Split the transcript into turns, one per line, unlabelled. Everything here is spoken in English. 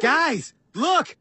Guys, look!